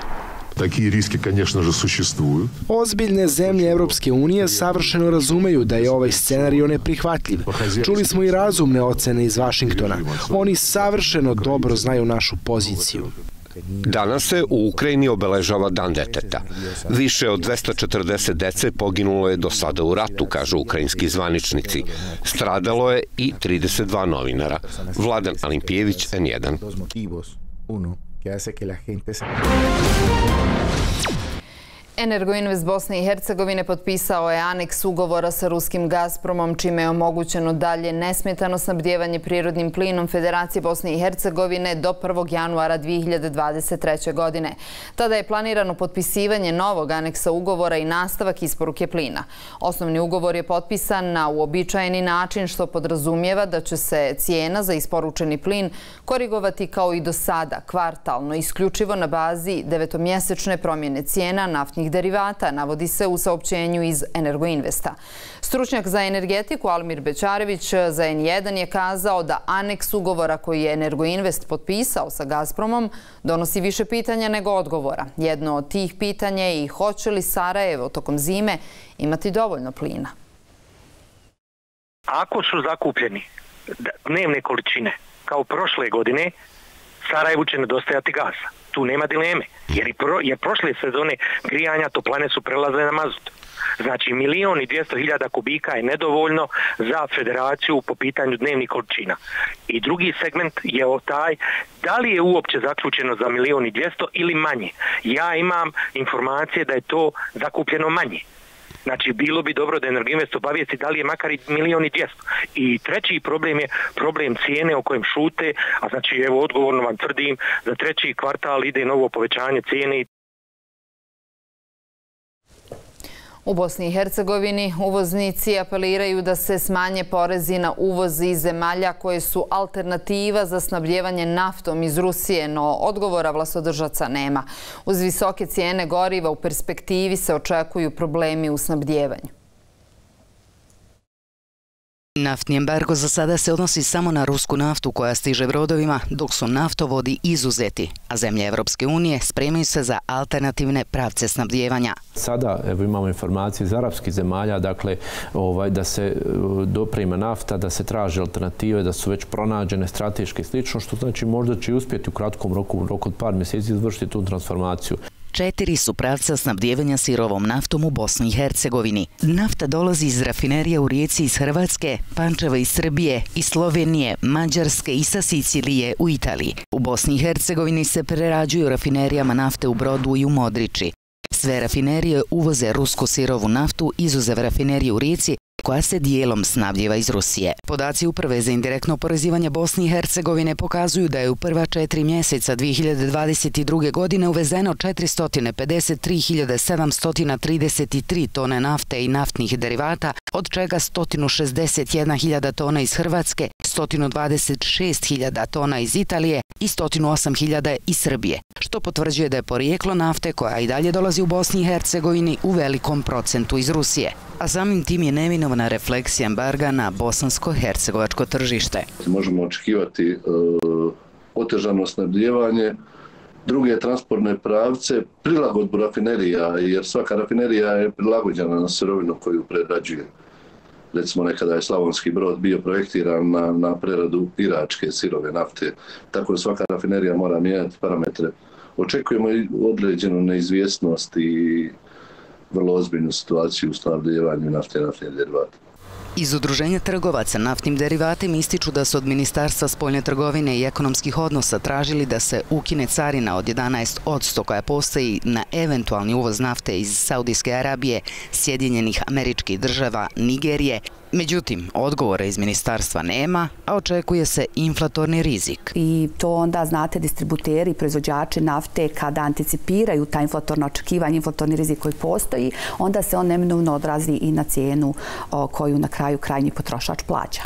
Taki riski, конечно же, существуют. Ozbiljne zemlje Evropske unije savršeno razumeju da je ovaj scenario neprihvatljiv. Čuli smo i razumne ocene iz Vašingtona. Oni savršeno dobro znaju našu poziciju. Danas se u Ukrajini obeležava Dan deteta. Više od 240 dece poginulo je do sada u ratu, kažu ukrajinski zvaničnici. Stradalo je i 32 novinara. Vladan Alimpijević, N1. Energoinvest Bosne i Hercegovine potpisao je aneks ugovora sa ruskim Gazpromom, čime je omogućeno dalje nesmetano snabdjevanje prirodnim plinom Federacije Bosne i Hercegovine do 1. januara 2023. godine. Tada je planirano potpisivanje novog aneksa ugovora i nastavak isporuke plina. Osnovni ugovor je potpisan na uobičajeni način što podrazumijeva da će se cijena za isporučeni plin korigovati kao i do sada, kvartalno, isključivo na bazi devetomjesečne promjene cijena naftnih naftnih derivata, navodi se u saopćenju iz Energoinvesta. Stručnjak za energetiku Almir Bečarević za N1 je kazao da aneks ugovora koji je Energoinvest potpisao sa Gazpromom donosi više pitanja nego odgovora. Jedno od tih pitanja je i hoće li Sarajevo tokom zime imati dovoljno plina. Ako su zakupljeni dnevne količine kao prošle godine, Sarajevu će nedostajati gasa tu nema dileme. Jer, pro, jer prošle sezone grijanja toplane su prelazile na mazut. Znači, milion i dvijesto hiljada kubika je nedovoljno za federaciju po pitanju dnevnih količina. I drugi segment je o taj da li je uopće zaključeno za milion i dvijesto ili manje. Ja imam informacije da je to zakupljeno manje. Znači, bilo bi dobro da Energinvest obavijesti da li je makar i milion i dvijesto. I treći problem je problem cijene o kojem šute, a znači, evo, odgovorno vam tvrdim, za treći kvartal ide novo povećanje cijene i U Bosni i Hercegovini uvoznici apeliraju da se smanje porezi na uvoz iz zemalja koje su alternativa za snabljevanje naftom iz Rusije, no odgovora vlasodržaca nema. Uz visoke cijene goriva u perspektivi se očekuju problemi u snabdjevanju. Naftni embargo za sada se odnosi samo na rusku naftu koja stiže brodovima, dok su naftovodi izuzeti, a zemlje Evropske unije spremaju se za alternativne pravce snabdjevanja. Sada evo, imamo informacije iz arapskih zemalja dakle, ovaj, da se eh, doprema nafta, da se traže alternative, da su već pronađene strateške i slično, što znači možda će uspjeti u kratkom roku, u roku od par mjeseci, izvršiti tu transformaciju četiri su pravca snabdjevanja sirovom naftom u Bosni i Hercegovini. Nafta dolazi iz rafinerija u rijeci iz Hrvatske, Pančeva iz Srbije, iz Slovenije, Mađarske i sa Sicilije u Italiji. U Bosni i Hercegovini se prerađuju rafinerijama nafte u Brodu i u Modriči. Sve rafinerije uvoze rusku sirovu naftu izuzev rafinerije u Rijeci, koja se dijelom snabdjeva iz Rusije. Podaci Uprave za indirektno oporezivanje Bosni i Hercegovine pokazuju da je u prva četiri mjeseca 2022. godine uvezeno 453.733 tone nafte i naftnih derivata, od čega 161.000 tona iz Hrvatske, 126.000 tona iz Italije i 108.000 iz Srbije, što potvrđuje da je porijeklo nafte koja i dalje dolazi u Bosni i Hercegovini u velikom procentu iz Rusije. A samim tim je neminovna refleksija embarga na bosansko-hercegovačko tržište. Možemo očekivati e, otežano snabdjevanje, druge transportne pravce, prilagodbu rafinerija, jer svaka rafinerija je prilagođena na sirovinu koju prerađuje recimo nekada je Slavonski brod bio projektiran na, na preradu iračke sirove nafte, tako da svaka rafinerija mora mijenjati parametre. Očekujemo i određenu neizvjesnost i vrlo ozbiljnu situaciju u stavljivanju nafte i naftne derivata. Iz Udruženja trgovaca naftnim derivatima ističu da su od Ministarstva spoljne trgovine i ekonomskih odnosa tražili da se ukine carina od 11 odsto koja postoji na eventualni uvoz nafte iz Saudijske Arabije, Sjedinjenih američkih država, Nigerije Međutim, odgovora iz ministarstva nema, a očekuje se inflatorni rizik. I to onda, znate, distributeri i proizvođači nafte, kada anticipiraju ta inflatorna očekivanja, inflatorni rizik koji postoji, onda se on neminovno odrazi i na cijenu koju na kraju krajnji potrošač plaća.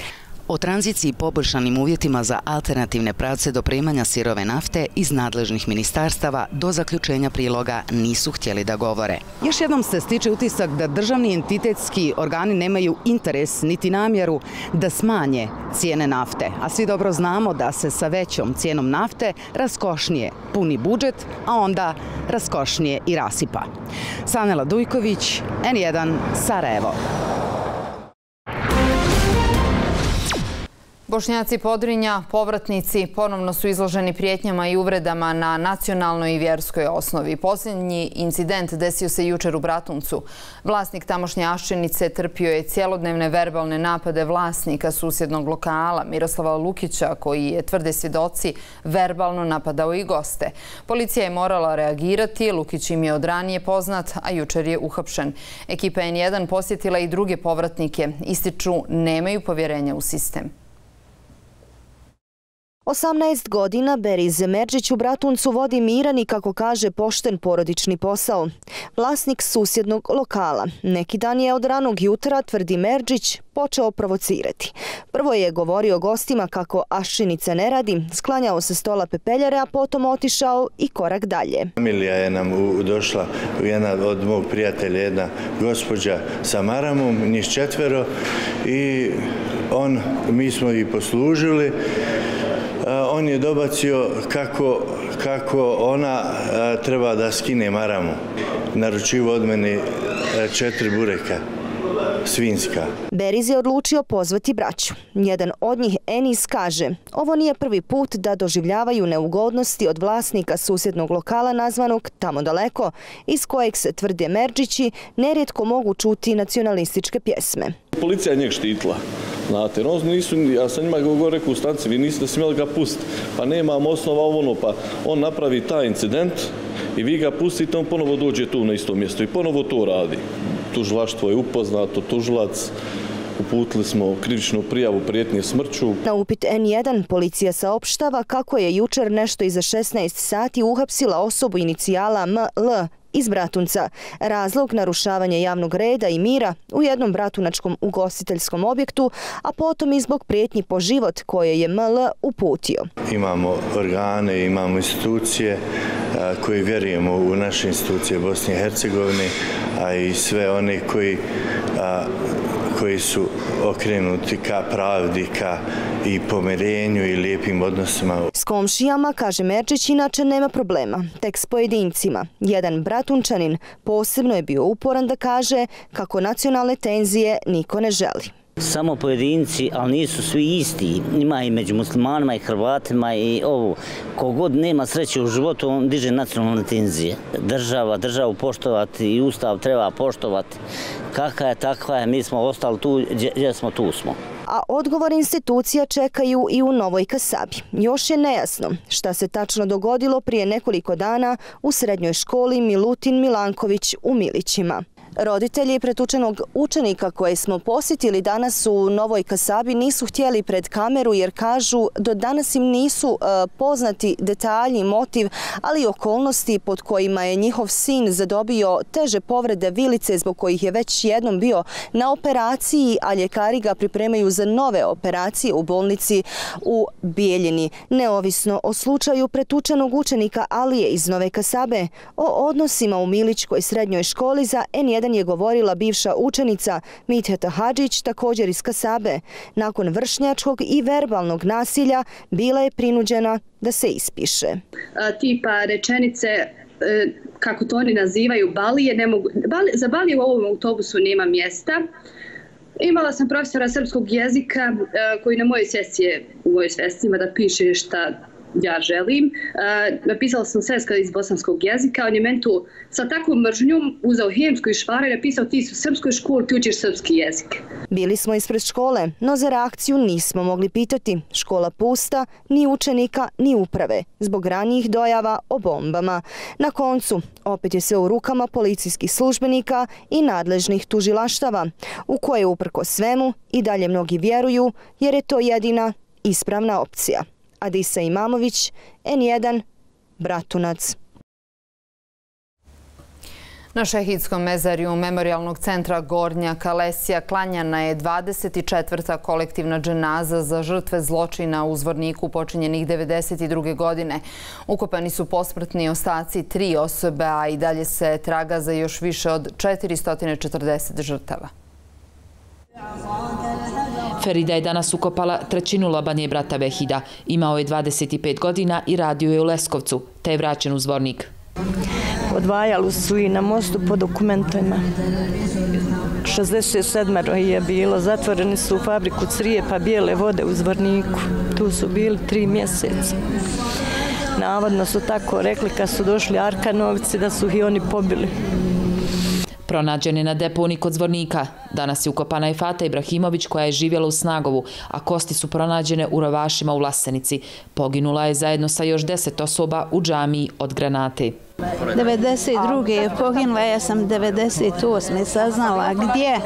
O tranziciji i poboljšanim uvjetima za alternativne pravce do primanja sirove nafte iz nadležnih ministarstava do zaključenja priloga nisu htjeli da govore. Još jednom se stiče utisak da državni entitetski organi nemaju interes niti namjeru da smanje cijene nafte. A svi dobro znamo da se sa većom cijenom nafte raskošnije puni budžet, a onda raskošnije i rasipa. Sanela Dujković, N1, Sarajevo. Bošnjaci Podrinja, povratnici, ponovno su izloženi prijetnjama i uvredama na nacionalnoj i vjerskoj osnovi. Posljednji incident desio se jučer u Bratuncu. Vlasnik tamošnje Aščenice trpio je cjelodnevne verbalne napade vlasnika susjednog lokala Miroslava Lukića, koji je tvrde svjedoci verbalno napadao i goste. Policija je morala reagirati, Lukić im je od ranije poznat, a jučer je uhapšen. Ekipa N1 posjetila i druge povratnike. Ističu, nemaju povjerenja u sistem. 18 godina Beriz Merđić u Bratuncu vodi miran i, kako kaže, pošten porodični posao. Vlasnik susjednog lokala. Neki dan je od ranog jutra, tvrdi Merđić, počeo provocirati. Prvo je govorio gostima kako ašinice ne radi, sklanjao se stola pepeljare, a potom otišao i korak dalje. Familija je nam došla, jedna od mog prijatelja, jedna gospođa sa maramom, njih četvero i on, mi smo ih poslužili Eh, on je dobacio kako, kako ona eh, treba da skine maramu. Naručivo od mene eh, četiri bureka svinska. Beriz je odlučio pozvati braću. Jedan od njih, Enis, kaže ovo nije prvi put da doživljavaju neugodnosti od vlasnika susjednog lokala nazvanog tamo daleko, iz kojeg se tvrde Merđići, nerijetko mogu čuti nacionalističke pjesme. Policija je njeg štitila. Znate, on nisu, ja sam njima govorio rekao u stanci, vi niste smjeli ga pustiti. Pa nemam osnova ono, pa on napravi taj incident i vi ga pustite, on ponovo dođe tu na isto mjesto i ponovo to radi. Tužilaštvo je upoznato, tužilac, uputili smo krivičnu prijavu prijetnje smrću. Na upit N1 policija saopštava kako je jučer nešto iza 16 sati uhapsila osobu inicijala ML iz Bratunca. Razlog narušavanja javnog reda i mira u jednom bratunačkom ugostiteljskom objektu, a potom i zbog prijetnji po život koje je ML uputio. Imamo organe, imamo institucije koji vjerujemo u naše institucije Bosne i Hercegovine, a i sve one koji koji su okrenuti ka pravdi, ka i pomerenju i lijepim odnosima. S komšijama, kaže Merčić, inače nema problema. Tek s pojedincima. Jedan bratunčanin posebno je bio uporan da kaže kako nacionalne tenzije niko ne želi samo pojedinci, ali nisu svi isti. Ima i među muslimanima i hrvatima i ovo. Kogod nema sreće u životu, on diže nacionalne tenzije. Država, državu poštovati i ustav treba poštovati. Kakva je, takva je, mi smo ostali tu, gdje smo, tu smo. A odgovor institucija čekaju i u Novoj Kasabi. Još je nejasno šta se tačno dogodilo prije nekoliko dana u srednjoj školi Milutin Milanković u Milićima. Roditelji pretučenog učenika koje smo posjetili danas u Novoj Kasabi nisu htjeli pred kameru jer kažu do danas im nisu e, poznati detalji, motiv, ali i okolnosti pod kojima je njihov sin zadobio teže povrede vilice zbog kojih je već jednom bio na operaciji, a ljekari ga pripremaju za nove operacije u bolnici u Bijeljini. Neovisno o slučaju pretučenog učenika Alije iz Nove Kasabe, o odnosima u Miličkoj srednjoj školi za N1 jedan je govorila bivša učenica Mitheta Hadžić, također iz Kasabe. Nakon vršnjačkog i verbalnog nasilja bila je prinuđena da se ispiše. Tipa rečenice e, kako to oni nazivaju, balije, ne mogu, bali, za balije u ovom autobusu nema mjesta. Imala sam profesora srpskog jezika e, koji na mojoj sesije u mojoj svestima da piše šta ja želim. E, napisala sam sveska iz bosanskog jezika, on je meni tu sa takvom mržnjom uzao hemsku i švara i napisao ti su u srpskoj školi, ti učiš srpski jezik. Bili smo ispred škole, no za reakciju nismo mogli pitati. Škola pusta, ni učenika, ni uprave, zbog ranijih dojava o bombama. Na koncu, opet je sve u rukama policijskih službenika i nadležnih tužilaštava, u koje uprko svemu i dalje mnogi vjeruju, jer je to jedina ispravna opcija. Adisa Imamović, N1, Bratunac. Na šehidskom mezariju Memorialnog centra Gornja Kalesija klanjana je 24. kolektivna dženaza za žrtve zločina u zvorniku počinjenih 1992. godine. Ukopani su posmrtni ostaci tri osobe, a i dalje se traga za još više od 440 žrtava. Ferida je danas ukopala trećinu lobanje brata Vehida. Imao je 25 godina i radio je u Leskovcu, te je vraćen u zvornik. Odvajali su i na mostu po dokumentima. 67 je bilo, zatvoreni su u fabriku Crijepa bijele vode u Zvorniku. Tu su bili tri mjeseca. Navodno su tako rekli kad su došli Arkanovci da su ih i oni pobili. Pronađen je na deponi kod zvornika. Danas je ukopana i Fata Ibrahimović koja je živjela u Snagovu, a kosti su pronađene u rovašima u Vlasenici. Poginula je zajedno sa još deset osoba u džamiji od granate. 92. je poginula, ja sam 98. saznala gdje.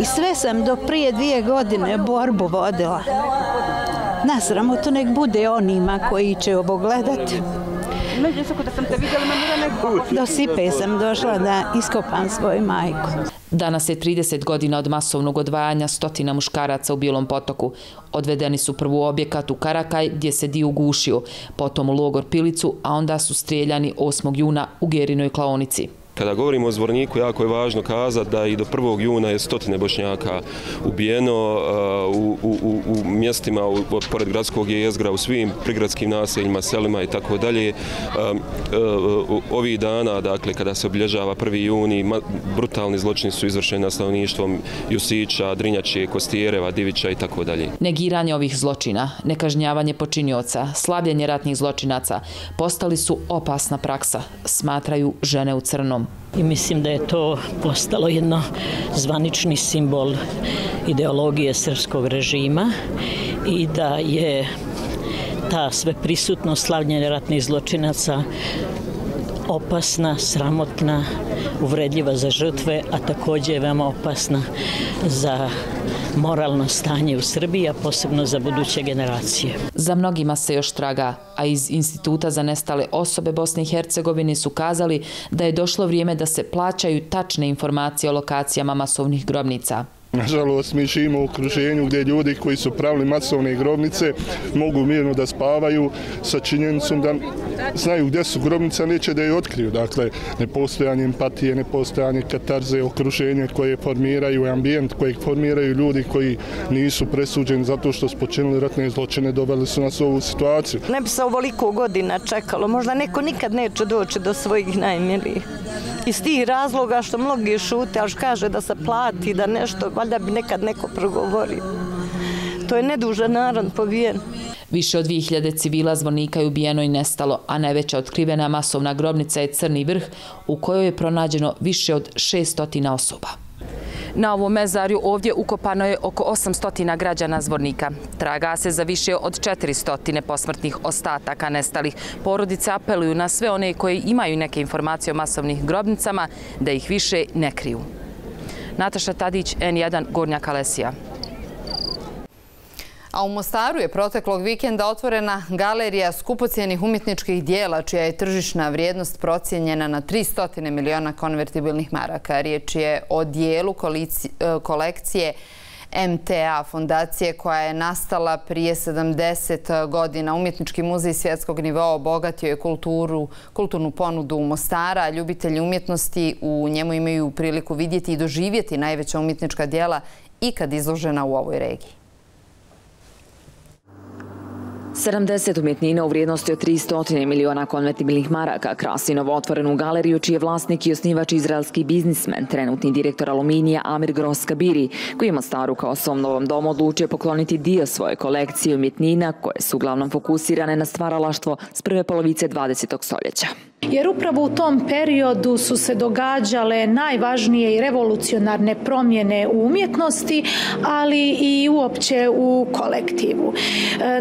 I sve sam do prije dvije godine borbu vodila. Nasramo to nek bude onima koji će ovo gledati. Do Sipe sam došla da iskopam svoju majku. Danas je 30 godina od masovnog odvajanja stotina muškaraca u Bilom potoku. Odvedeni su prvu objekat u Karakaj gdje se dio ugušio, potom u logor Pilicu, a onda su strijeljani 8. juna u Gerinoj klaonici. Kada govorimo o Zvorniku, jako je važno kazati da i do 1. juna je stotine bošnjaka ubijeno uh, u, u, u, u mjestima u, pored gradskog jezgra, u svim prigradskim naseljima, selima i tako dalje. Um, uh, ovi dana, dakle, kada se obilježava 1. juni, brutalni zločini su izvršeni na stanovništvom Jusića, Drinjače, Kostijereva, Divića i tako dalje. Negiranje ovih zločina, nekažnjavanje počinjoca, slabljenje ratnih zločinaca postali su opasna praksa, smatraju žene u crnom i mislim da je to postalo jedno zvanični simbol ideologije srpskog režima i da je ta sve prisutno ratnih zločinaca opasna, sramotna, uvredljiva za žrtve, a takođe je veoma opasna za moralno stanje u Srbiji, a posebno za buduće generacije. Za mnogima se još traga, a iz Instituta za nestale osobe Bosne i Hercegovine su kazali da je došlo vrijeme da se plaćaju tačne informacije o lokacijama masovnih grobnica. Nažalost, mi živimo u okruženju gdje ljudi koji su pravili masovne grobnice mogu mirno da spavaju sa činjenicom da znaju gdje su grobnice, neće da je otkriju. Dakle, nepostojanje empatije, nepostojanje katarze, okruženje koje formiraju, ambijent koje formiraju ljudi koji nisu presuđeni zato što su počinili ratne zločine, doveli su nas u ovu situaciju. Ne bi se ovoliko godina čekalo, možda neko nikad neće doći do svojih najmilijih iz tih razloga što mnogi šute, až kaže da se plati, da nešto, valjda bi nekad neko progovorio. To je nedužan narod pobijen. Više od 2000 civila zvonika je ubijeno i nestalo, a najveća otkrivena masovna grobnica je Crni vrh, u kojoj je pronađeno više od 600 osoba. Na ovom mezarju ovdje ukopano je oko 800 građana zvornika. Traga se za više od 400 posmrtnih ostataka nestalih. Porodice apeluju na sve one koji imaju neke informacije o masovnih grobnicama da ih više ne kriju. Nataša Tadić, N1, Gornja Kalesija. A u Mostaru je proteklog vikenda otvorena galerija skupocijenih umjetničkih dijela, čija je tržišna vrijednost procijenjena na 300 miliona konvertibilnih maraka. Riječ je o dijelu e, kolekcije MTA, fondacije koja je nastala prije 70 godina. Umjetnički muzej svjetskog nivoa obogatio je kulturnu ponudu Mostara. Ljubitelji umjetnosti u njemu imaju priliku vidjeti i doživjeti najveća umjetnička dijela ikad izložena u ovoj regiji. 70 umjetnina u vrijednosti od 300 miliona konvertibilnih maraka krasi novo otvorenu galeriju čiji je vlasnik i osnivač izraelski biznismen, trenutni direktor aluminija Amir Groskabiri, koji ima staru kao svom novom domu odlučio pokloniti dio svoje kolekcije umjetnina koje su uglavnom fokusirane na stvaralaštvo s prve polovice 20. stoljeća. Jer upravo u tom periodu su se događale najvažnije i revolucionarne promjene u umjetnosti, ali i uopće u kolektivu. E,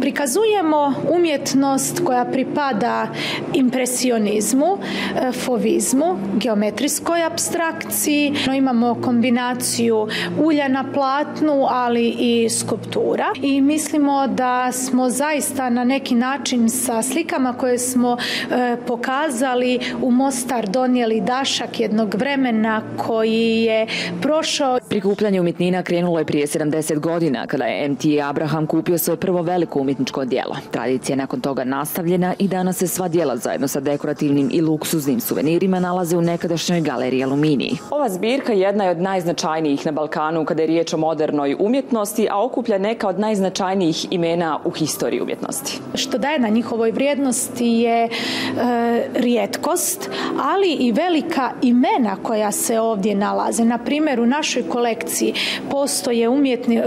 prikazujemo umjetnost koja pripada impresionizmu, e, fovizmu, geometrijskoj abstrakciji. Imamo kombinaciju ulja na platnu, ali i skulptura. I mislimo da smo zaista na neki način sa slikama koje smo e, pokazali u Mostar donijeli dašak jednog vremena koji je prošao. Prikupljanje umjetnina krenulo je prije 70 godina kada je MT Abraham kupio svoje prvo veliko umjetničko dijelo. Tradicija je nakon toga nastavljena i danas se sva dijela zajedno sa dekorativnim i luksuznim suvenirima nalaze u nekadašnjoj galeriji Aluminiji. Ova zbirka jedna je od najznačajnijih na Balkanu kada je riječ o modernoj umjetnosti, a okuplja neka od najznačajnijih imena u historiji umjetnosti. Što daje na njihovoj vrijednosti je E, rijetkost, ali i velika imena koja se ovdje nalaze. Na primjer, u našoj kolekciji postoje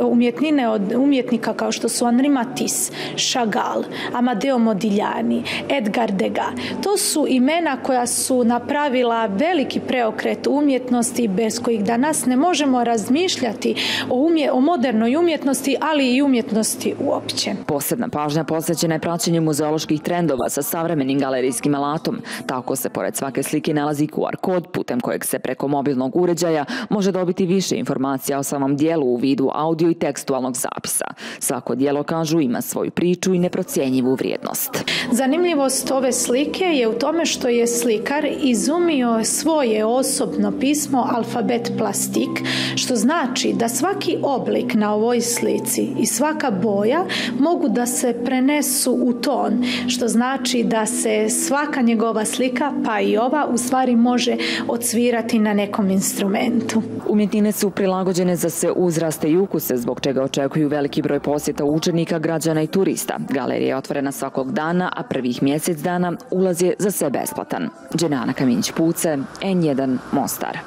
umjetnine od umjetnika kao što su Henri Matisse, Chagall, Amadeo Modigliani, Edgar Degas. To su imena koja su napravila veliki preokret umjetnosti bez kojih danas ne možemo razmišljati o, umje, o modernoj umjetnosti, ali i umjetnosti uopće. Posebna pažnja posvećena je praćenju muzeoloških trendova sa savremenim galerijskim alatom. Tako se pored svake slike nalazi QR kod putem kojeg se preko mobilnog uređaja može dobiti više informacija o samom dijelu u vidu audio i tekstualnog zapisa. Svako dijelo, kažu, ima svoju priču i neprocijenjivu vrijednost. Zanimljivost ove slike je u tome što je slikar izumio svoje osobno pismo alfabet plastik, što znači da svaki oblik na ovoj slici i svaka boja mogu da se prenesu u ton, što znači da se svaka njegova slika, pa i ova, u stvari može odsvirati na nekom instrumentu. Umjetnine su prilagođene za sve uzraste i ukuse, zbog čega očekuju veliki broj posjeta učenika, građana i turista. Galerija je otvorena svakog dana, a prvih mjesec dana ulaz je za sve besplatan. Dženana Kaminć-Puce, N1, Mostar.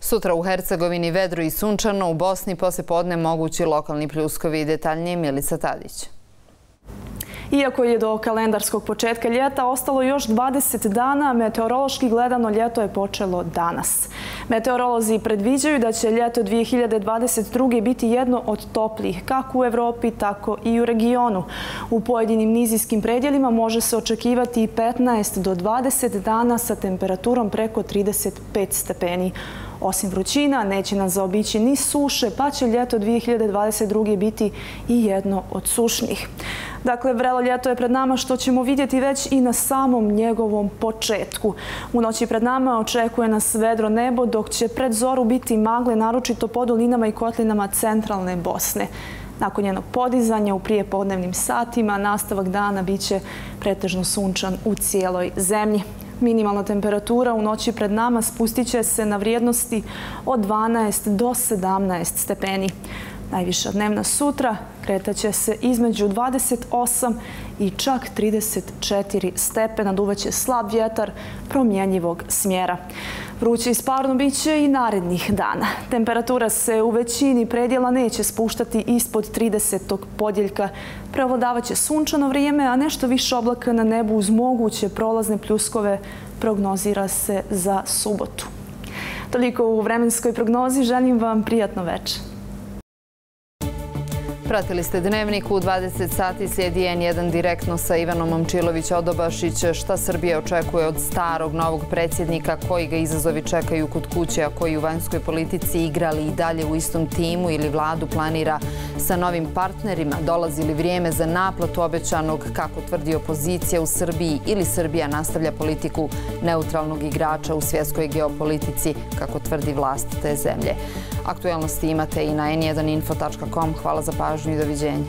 Sutra u Hercegovini vedro i sunčano, u Bosni posle podne mogući lokalni pljuskovi. Detaljnije Milica Tadić. Iako je do kalendarskog početka ljeta ostalo još 20 dana, meteorološki gledano ljeto je počelo danas. Meteorolozi predviđaju da će ljeto 2022. biti jedno od toplijih kako u Evropi, tako i u regionu. U pojedinim nizijskim predjelima može se očekivati 15 do 20 dana sa temperaturom preko 35 stepeni. Osim vrućina, neće nas zaobići ni suše, pa će ljeto 2022. biti i jedno od sušnih. Dakle, vrelo ljeto je pred nama što ćemo vidjeti već i na samom njegovom početku. U noći pred nama očekuje nas vedro nebo, dok će pred zoru biti magle, naročito po dolinama i kotlinama centralne Bosne. Nakon njenog podizanja u prijepodnevnim satima, nastavak dana biće pretežno sunčan u cijeloj zemlji. Minimalna temperatura u noći pred nama spustit će se na vrijednosti od 12 do 17 stepeni. Najviša dnevna sutra kretaće se između 28 i čak 34 stepena. Duvaće slab vjetar promjenjivog smjera. Vruće i sparno bit će i narednih dana. Temperatura se u većini predjela neće spuštati ispod 30. podjeljka. Preovladavaće sunčano vrijeme, a nešto više oblaka na nebu uz moguće prolazne pljuskove prognozira se za subotu. Toliko u vremenskoj prognozi. Želim vam prijatno večer. Pratili ste Dnevnik u 20 sati, slijedi N1 direktno sa Ivanom Momčilović-Odobašić. Šta Srbija očekuje od starog novog predsjednika, koji ga izazovi čekaju kod kuće, a koji u vanjskoj politici igrali i dalje u istom timu ili vladu planira sa novim partnerima? Dolazi li vrijeme za naplatu obećanog, kako tvrdi opozicija u Srbiji ili Srbija nastavlja politiku neutralnog igrača u svjetskoj geopolitici, kako tvrdi vlast te zemlje? Aktualnosti imate i na n1info.com. Hvala za pažnju i doviđenje.